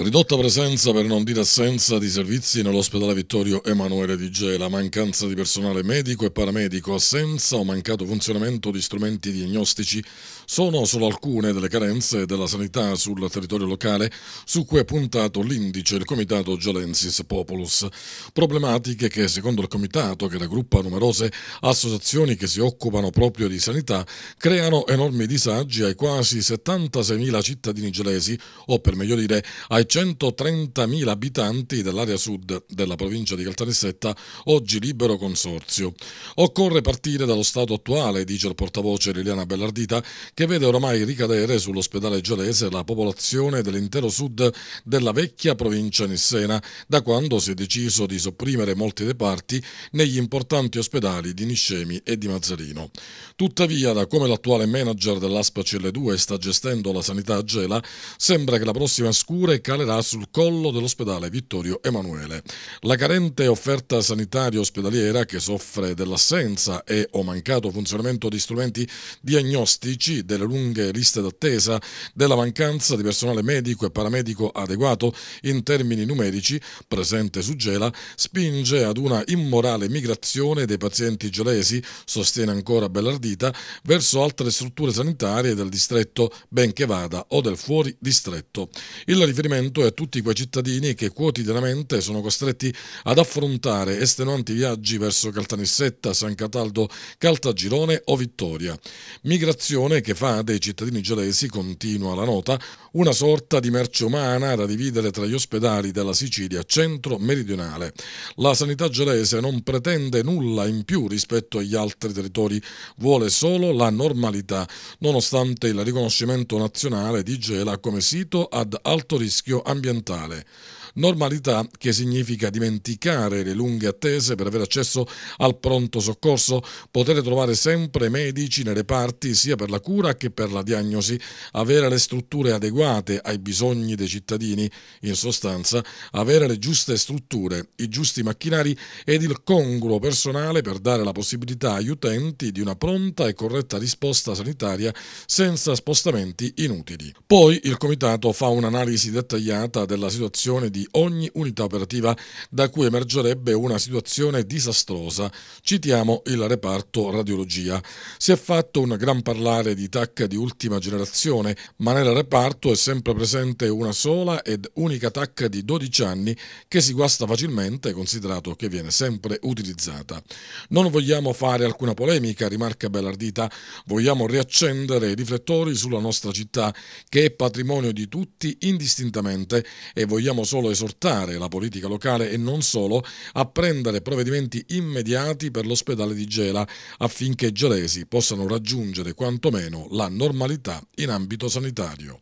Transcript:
Ridotta presenza, per non dire assenza, di servizi nell'ospedale Vittorio Emanuele di Gela, mancanza di personale medico e paramedico, assenza o mancato funzionamento di strumenti diagnostici sono solo alcune delle carenze della sanità sul territorio locale su cui è puntato l'indice il Comitato Gelensis Populus. Problematiche che, secondo il Comitato, che raggruppa numerose associazioni che si occupano proprio di sanità, creano enormi disagi ai quasi 76.000 cittadini gelesi, o per meglio dire ai 130.000 abitanti dell'area sud della provincia di Caltanissetta, oggi libero consorzio. Occorre partire dallo stato attuale, dice il portavoce Liliana Bellardita, che vede oramai ricadere sull'ospedale gelese la popolazione dell'intero sud della vecchia provincia nissena, da quando si è deciso di sopprimere molti reparti negli importanti ospedali di Niscemi e di Mazzarino. Tuttavia, da come l'attuale manager dell'ASPA CL2 sta gestendo la sanità a Gela, sembra che la prossima scure calerà sul collo dell'ospedale Vittorio Emanuele. La carente offerta sanitaria ospedaliera che soffre dell'assenza e o mancato funzionamento di strumenti diagnostici, delle lunghe liste d'attesa, della mancanza di personale medico e paramedico adeguato in termini numerici presente su Gela, spinge ad una immorale migrazione dei pazienti gelesi, sostiene ancora Bellardita, verso altre strutture sanitarie del distretto, benché vada, o del fuori distretto. Il riferimento riferimento è a tutti quei cittadini che quotidianamente sono costretti ad affrontare estenuanti viaggi verso Caltanissetta, San Cataldo, Caltagirone o Vittoria. Migrazione che fa dei cittadini gelesi, continua la nota, una sorta di merce umana da dividere tra gli ospedali della Sicilia centro-meridionale. La sanità gelese non pretende nulla in più rispetto agli altri territori, vuole solo la normalità, nonostante il riconoscimento nazionale di Gela come sito ad alto rischio rischio ambientale. Normalità che significa dimenticare le lunghe attese per avere accesso al pronto soccorso, poter trovare sempre medici nei reparti sia per la cura che per la diagnosi, avere le strutture adeguate ai bisogni dei cittadini, in sostanza avere le giuste strutture, i giusti macchinari ed il congruo personale per dare la possibilità agli utenti di una pronta e corretta risposta sanitaria senza spostamenti inutili. Poi il Comitato fa un'analisi dettagliata della situazione di ogni unità operativa da cui emergerebbe una situazione disastrosa. Citiamo il reparto radiologia. Si è fatto un gran parlare di TAC di ultima generazione, ma nel reparto è sempre presente una sola ed unica TAC di 12 anni che si guasta facilmente considerato che viene sempre utilizzata. Non vogliamo fare alcuna polemica, rimarca Bellardita, vogliamo riaccendere i riflettori sulla nostra città che è patrimonio di tutti indistintamente e vogliamo solo esortare la politica locale e non solo a prendere provvedimenti immediati per l'ospedale di Gela affinché gelesi possano raggiungere quantomeno la normalità in ambito sanitario.